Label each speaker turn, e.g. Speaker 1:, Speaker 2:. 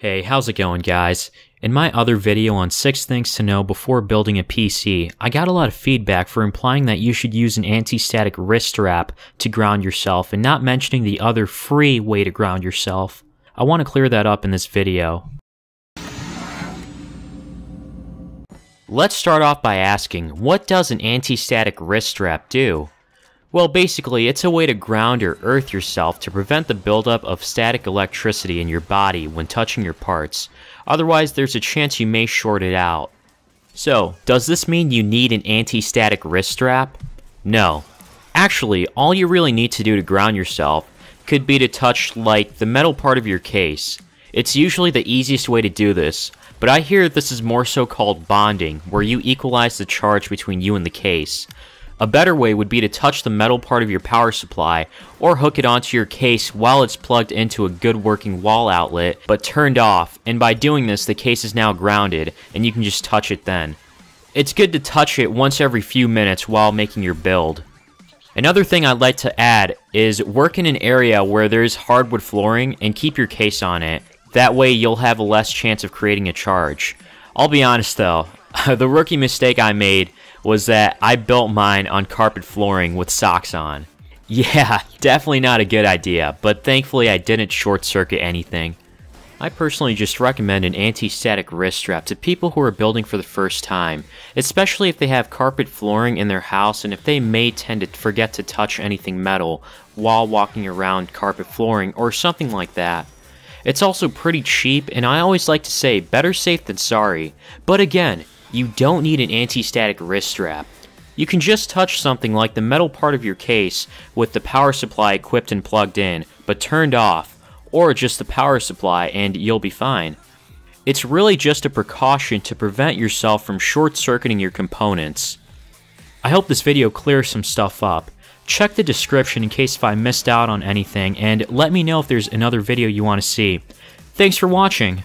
Speaker 1: Hey, how's it going guys? In my other video on 6 things to know before building a PC, I got a lot of feedback for implying that you should use an anti-static wrist strap to ground yourself and not mentioning the other free way to ground yourself. I want to clear that up in this video. Let's start off by asking, what does an anti-static wrist strap do? Well, basically, it's a way to ground or earth yourself to prevent the buildup of static electricity in your body when touching your parts. Otherwise, there's a chance you may short it out. So, does this mean you need an anti-static wrist strap? No. Actually, all you really need to do to ground yourself could be to touch, like, the metal part of your case. It's usually the easiest way to do this, but I hear this is more so called bonding, where you equalize the charge between you and the case. A better way would be to touch the metal part of your power supply or hook it onto your case while it's plugged into a good working wall outlet but turned off and by doing this the case is now grounded and you can just touch it then. It's good to touch it once every few minutes while making your build. Another thing I'd like to add is work in an area where there's hardwood flooring and keep your case on it. That way you'll have a less chance of creating a charge. I'll be honest though, the rookie mistake I made was that I built mine on carpet flooring with socks on. Yeah, definitely not a good idea, but thankfully I didn't short circuit anything. I personally just recommend an anti-static wrist strap to people who are building for the first time, especially if they have carpet flooring in their house and if they may tend to forget to touch anything metal while walking around carpet flooring or something like that. It's also pretty cheap, and I always like to say better safe than sorry, but again, you don't need an anti-static wrist strap. You can just touch something like the metal part of your case with the power supply equipped and plugged in, but turned off, or just the power supply and you'll be fine. It's really just a precaution to prevent yourself from short-circuiting your components. I hope this video clears some stuff up. Check the description in case if I missed out on anything, and let me know if there's another video you want to see. Thanks for watching!